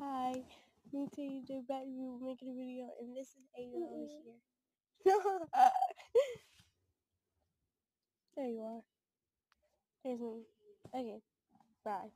Hi. Me too. you the back we were making a video and this is Aiden over here. there you are. There's me. Okay. Bye.